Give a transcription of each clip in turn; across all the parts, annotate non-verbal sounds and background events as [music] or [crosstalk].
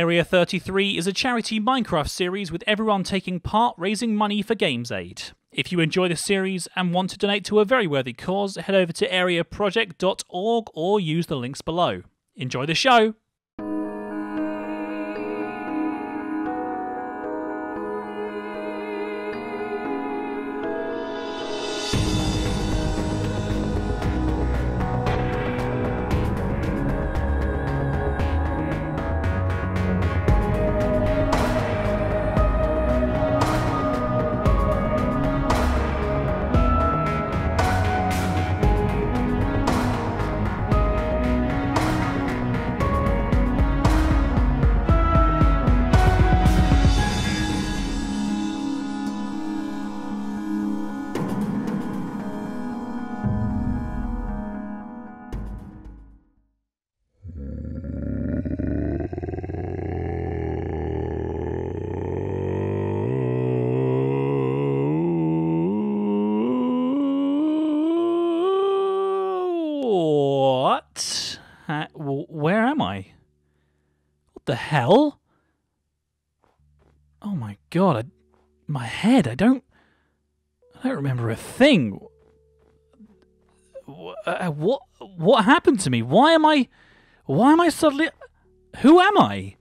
Area 33 is a charity Minecraft series with everyone taking part raising money for GamesAid. If you enjoy the series and want to donate to a very worthy cause, head over to areaproject.org or use the links below. Enjoy the show! The hell? Oh my god! I, my head. I don't. I don't remember a thing. Wh- Uh, what? What happened to me? Why am I? Why am I suddenly? Who am I?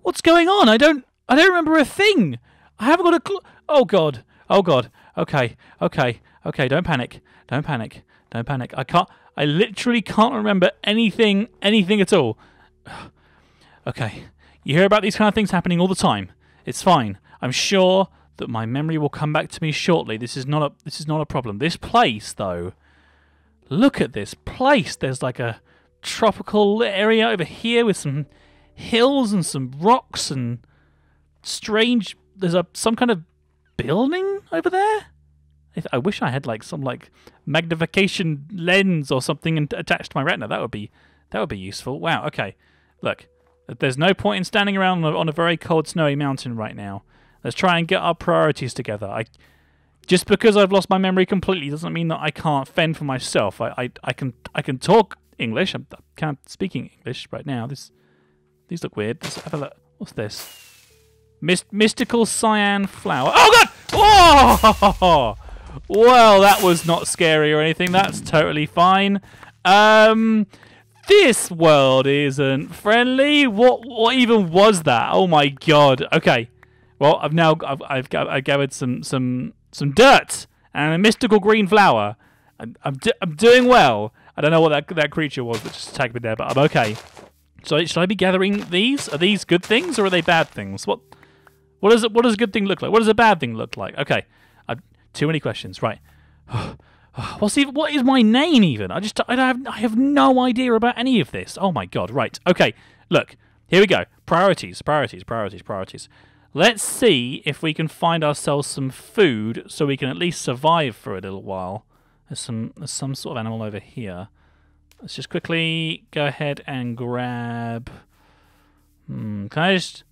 What's going on? I don't. I don't remember a thing. I haven't got a clue. Oh god. Oh god. Okay. Okay. Okay. Don't panic. Don't panic. Don't panic. I can't. I literally can't remember anything. Anything at all. [sighs] okay. You hear about these kind of things happening all the time. It's fine. I'm sure that my memory will come back to me shortly. This is not a. This is not a problem. This place, though. Look at this place. There's like a tropical area over here with some hills and some rocks and strange. There's a some kind of building over there. I, wish I had like some like magnification lens or something attached to my retina. That would be that would be useful. Wow. Okay. Look, there's no point in standing around on a, very cold, snowy mountain right now. Let's try and get our priorities together. I just because I've lost my memory completely doesn't mean that I can't fend for myself. I I, I can I can talk English. I'm, I can't speaking English right now. This these look weird. Let's have a look. What's this? Myst- mystical cyan flower. Oh god! Oh! [laughs] Well, that was not scary or anything. That's totally fine. Um, this world isn't friendly. What? What even was that? Oh my god. Okay. Well, I've now I've I've, I've gathered some some some dirt and a mystical green flower. I'm I'm, do- I'm doing well. I don't know what that that creature was that just attacked me there, but I'm okay. So should I be gathering these? Are these good things or are they bad things? What what does it, what does a good thing look like? What does a bad thing look like? Okay, i too many questions. Right. [sighs] [sighs] What's even, what is my name even? I just I have I have no idea about any of this. Oh my god. Right. Okay. Look. Here we go. Priorities. Priorities. Priorities. Priorities. Let's see if we can find ourselves some food so we can at least survive for a little while. There's some there's some sort of animal over here. Let's just quickly go ahead and grab. Hmm, can I just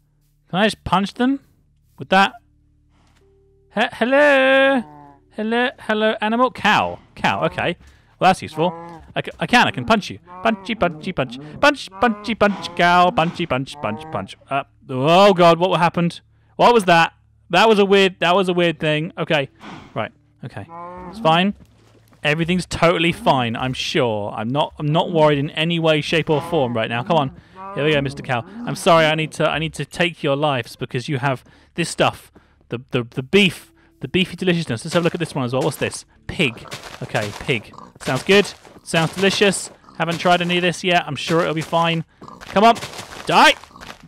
can I just punch them with that? He- hello, hello, hello, animal, cow, cow. Okay, well that's useful. I, I can, I can punch you. Punchy, punchy, punch, punch, punchy, punch, cow, punchy, punch, punch, punch. Uh, oh god, what happened? What was that? That was a weird. That was a weird thing. Okay, right. Okay, it's fine. Everything's totally fine. I'm sure. I'm not. I'm not worried in any way, shape, or form right now. Come on. Here we go, Mr. Cow. I'm sorry. I need to. I need to take your lives because you have this stuff. The the the beef. The beefy deliciousness. Let's have a look at this one as well. What's this? Pig. Okay, pig. Sounds good. Sounds delicious. Haven't tried any of this yet. I'm sure it'll be fine. Come on. Die.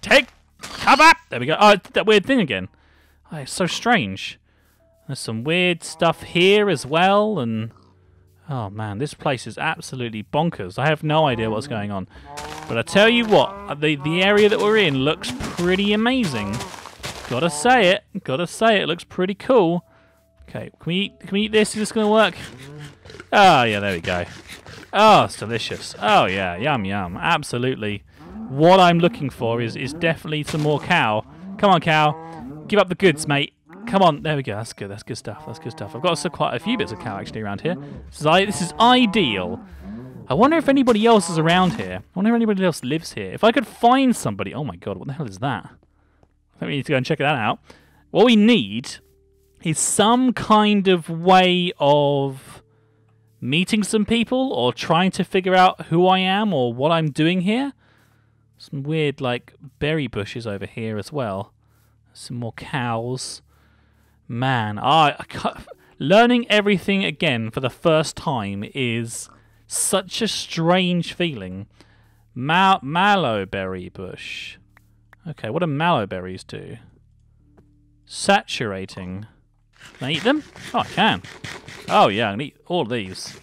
Take. cover. There we go. Oh, that weird thing again. Oh, it's so strange. There's some weird stuff here as well, and oh man, this place is absolutely bonkers. I have no idea what's going on, but I tell you what, the the area that we're in looks pretty amazing. Gotta say it. Gotta say it. Looks pretty cool. Okay, can we eat? Can we eat this? Is this gonna work? Oh yeah, there we go. Oh, it's delicious. Oh yeah, yum yum. Absolutely. What I'm looking for is is definitely some more cow. Come on, cow. Give up the goods, mate. Come on. There we go. That's good. That's good stuff. That's good stuff. I've got quite a few bits of cow actually around here. This is This is ideal. I wonder if anybody else is around here. I wonder if anybody else lives here. If I could find somebody... Oh my god, what the hell is that? I think we need to go and check that out. What we need is some kind of way of meeting some people or trying to figure out who I am or what I'm doing here. Some weird, like, berry bushes over here as well. Some more cows. Man, I, I learning everything again for the first time is such a strange feeling. Ma- mallowberry bush. Okay, what do mallow berries do? Saturating. Can I eat them? Oh, I can. Oh yeah, I can eat all these.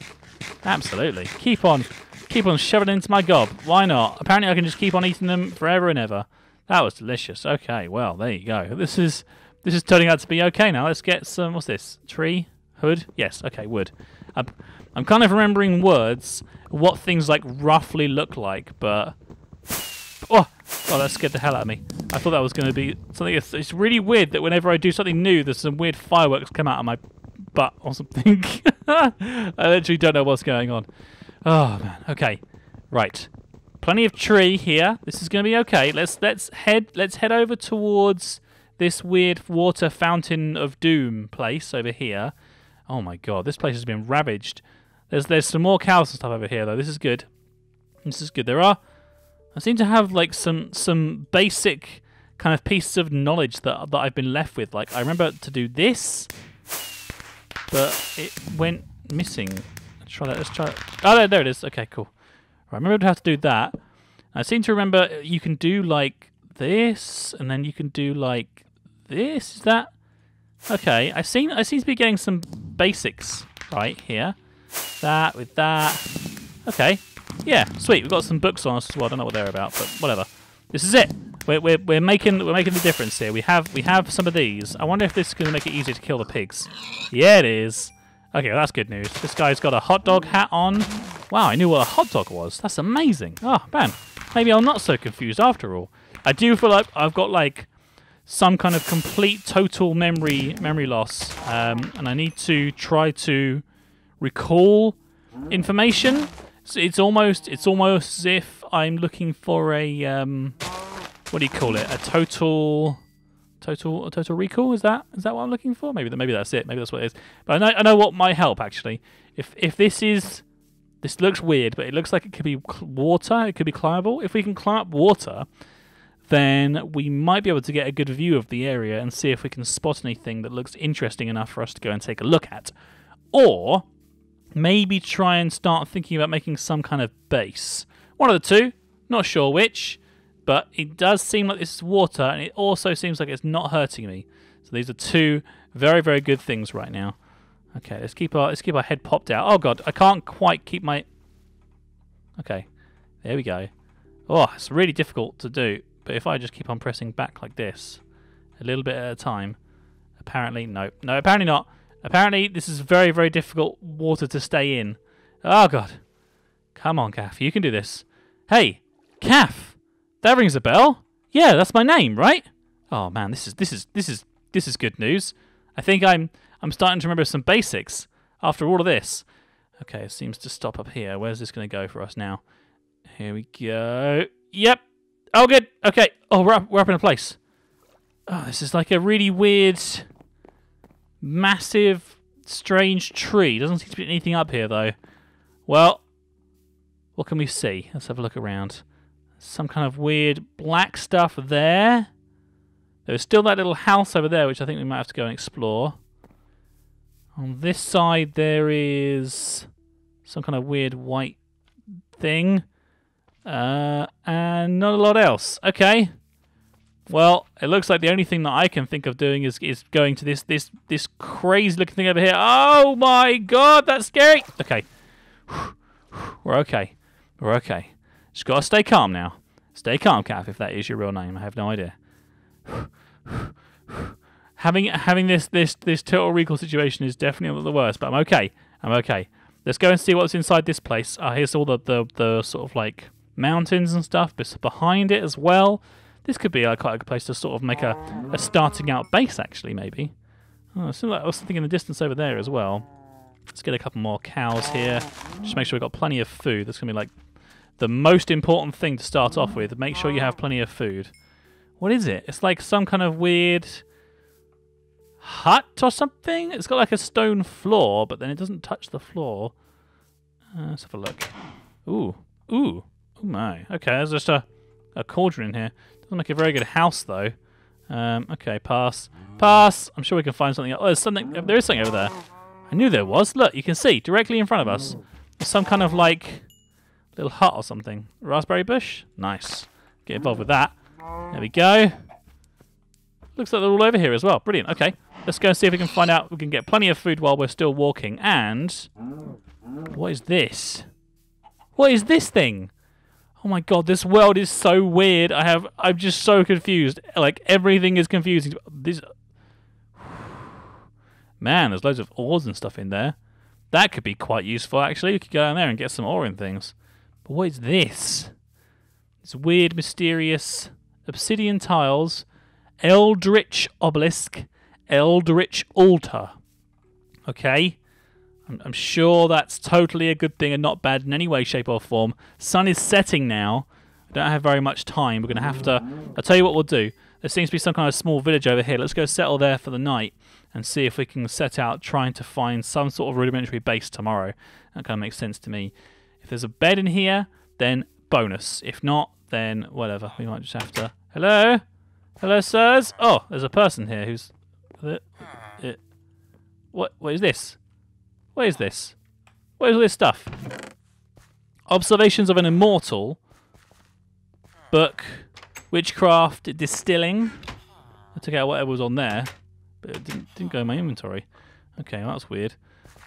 Absolutely. Keep on, keep on shoving into my gob. Why not? Apparently, I can just keep on eating them forever and ever. That was delicious. Okay, well there you go. This is this is turning out to be okay now. Let's get some. What's this? Tree? Hood? Yes. Okay, wood. I'm, I'm kind of remembering words, what things like roughly look like, but oh, oh, that scared the hell out of me. I thought that was going to be something. It's, really weird that whenever I do something new, there's some weird fireworks come out of my butt or something. [laughs] I literally don't know what's going on. Oh man. Okay. Right. Plenty of tree here. This is going to be okay. Let's let's head let's head over towards this weird water fountain of doom place over here. Oh my god, this place has been ravaged. There's there's some more cows and stuff over here though. This is good. This is good. There are I seem to have like some some basic kind of pieces of knowledge that that I've been left with. Like I remember to do this, but it went missing. Let's try that. Let's try. It. Oh, there, there it is. Okay, cool. Right, I remember to have to do that. I seem to remember you can do like this, and then you can do like this. Is that okay? I seem I seem to be getting some basics right here. That with that. Okay. Yeah, sweet. We've got some books on us as well. I don't know what they're about, but whatever. This is it. We're, we're, we're making we're making the difference here. We have we have some of these. I wonder if this is going to make it easier to kill the pigs. Yeah, it is. Okay, well, that's good news. This guy's got a hot dog hat on. Wow, I knew what a hot dog was. That's amazing. Oh, man. Maybe I'm not so confused after all. I do feel like I've got like some kind of complete total memory memory loss, um, and I need to try to recall information. So it's almost it's almost as if I'm looking for a um, what do you call it? A total total a total recall is that is that what I'm looking for? Maybe that maybe that's it. Maybe that's what it is. But I know I know what might help actually. If if this is this looks weird, but it looks like it could be water. It could be climbable. If we can climb up water, then we might be able to get a good view of the area and see if we can spot anything that looks interesting enough for us to go and take a look at. Or maybe try and start thinking about making some kind of base. One of the two, not sure which, but it does seem like this is water, and it also seems like it's not hurting me. So these are two very, very good things right now. Okay, let's keep our let's keep our head popped out. Oh god, I can't quite keep my. Okay, there we go. Oh, it's really difficult to do. But if I just keep on pressing back like this, a little bit at a time, apparently no, no, apparently not. Apparently, this is very, very difficult water to stay in. Oh, God. Come on, Caff. You can do this. Hey, Caff. That rings a bell. Yeah, that's my name, right? Oh, man. This is, this is, this is, this is good news. I think I'm, I'm starting to remember some basics after all of this. Okay, it seems to stop up here. Where's this going to go for us now? Here we go. Yep. Oh, good. Okay. Oh, we're up, we're up in a place. Oh, this is like a really weird massive, strange tree. Doesn't seem to be anything up here, though. Well, what can we see? Let's have a look around. Some kind of weird black stuff there. There's still that little house over there, which I think we might have to go and explore. On this side, there is some kind of weird white thing. Uh, and not a lot else. Okay. Well, it looks like the only thing that I can think of doing is is going to this this this crazy looking thing over here. Oh my god, that's scary. Okay. [sighs] We're okay. We're okay. Just gotta stay calm now. Stay calm, Caff, if that is your real name. I have no idea. [sighs] having having this this this total recall situation is definitely the worst, but I'm okay. I'm okay. Let's go and see what's inside this place. Uh, here's all the, the, the sort of like mountains and stuff behind it as well. This could be a, quite a good place to sort of make a, a starting out base, actually, maybe. Oh, so like, thinking in the distance over there as well. Let's get a couple more cows here. Just make sure we've got plenty of food. That's going to be like the most important thing to start off with. Make sure you have plenty of food. What is it? It's like some kind of weird hut or something. It's got like a stone floor, but then it doesn't touch the floor. Uh, let's have a look. Ooh. Ooh. Oh my. Okay, there's just a, a cauldron in here. Doesn't make a very good house, though. Um, okay, pass. Pass! I'm sure we can find something. Oh, there's something. There is something over there. I knew there was. Look, you can see directly in front of us. There's some kind of like little hut or something. Raspberry bush? Nice. Get involved with that. There we go. Looks like they're all over here as well. Brilliant. Okay. Let's go and see if we can find out. We can get plenty of food while we're still walking. And what is this? What is this thing? Oh my god, this world is so weird. I have I'm just so confused. Like everything is confusing. This [sighs] Man, there's loads of ores and stuff in there. That could be quite useful actually. We could go down there and get some ore and things. But what is this? This weird, mysterious obsidian tiles, Eldritch obelisk, Eldritch altar. Okay? I'm, sure that's totally a good thing and not bad in any way, shape, or form. Sun is setting now. I don't have very much time. We're going to have to. I'll tell you what we'll do. There seems to be some kind of small village over here. Let's go settle there for the night and see if we can set out trying to find some sort of rudimentary base tomorrow. That kind of makes sense to me. If there's a bed in here, then bonus. If not, then whatever. We might just have to. Hello? Hello, sirs? Oh, there's a person here who's. Uh, uh, what? What is this? What is this? What is all this stuff? Observations of an immortal. Book. Witchcraft. Distilling. I took out whatever was on there, but it didn't, didn't go in my inventory. Okay, well, that's weird.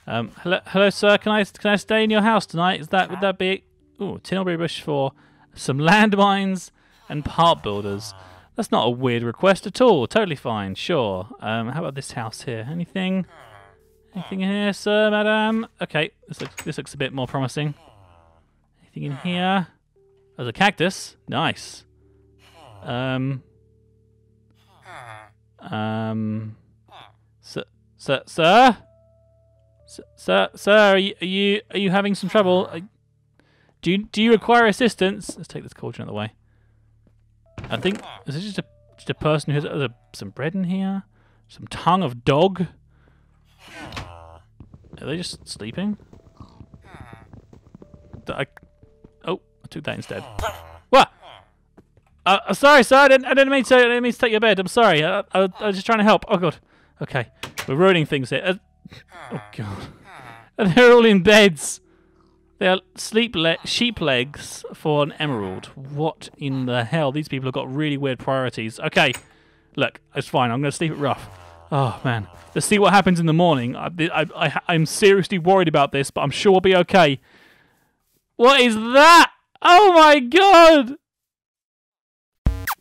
Um, hello, hello, sir. Can I can I stay in your house tonight? Is that would that be? Ooh, Tilbury Bush for some [laughs] landmines and part builders. That's not a weird request at all. Totally fine. Sure. Um, how about this house here? Anything? Anything in here, sir, madam? Okay, this looks this looks a bit more promising. Anything in here? There's a cactus. Nice. Um. Um. Sir, sir, sir, sir, sir, are you are you, having some trouble? Do you do you require assistance? Let's take this cauldron out of the way. I think is this just a just a person who has uh, some bread in here, some tongue of dog. Are they just sleeping? I, oh, I took that instead. What? Uh, uh, sorry, sir. I didn't. I didn't mean to. I didn't mean to take your bed. I'm sorry. I, I, I was just trying to help. Oh god. Okay, we're ruining things here. Uh, oh god. And they're all in beds. They're sleep le sheep legs for an emerald. What in the hell? These people have got really weird priorities. Okay, look, it's fine. I'm going to sleep it rough. Oh man, let's see what happens in the morning. I, I, I, I'm seriously worried about this, but I'm sure we'll be okay. What is that? Oh my god!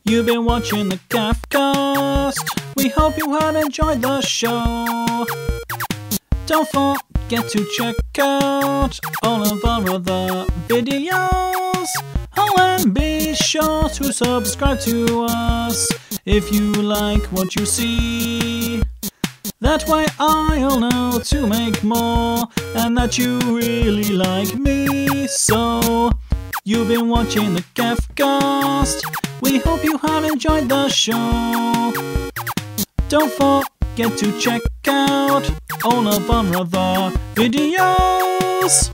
You've been watching the CaffCast. We hope you have enjoyed the show. Don't forget to check out all of our other videos. Oh, and be sure to subscribe to us if you like what you see. That way I'll know to make more and that you really like me. So, you've been watching the CaffCast. We hope you have enjoyed the show. Don't forget to check out all of our other videos.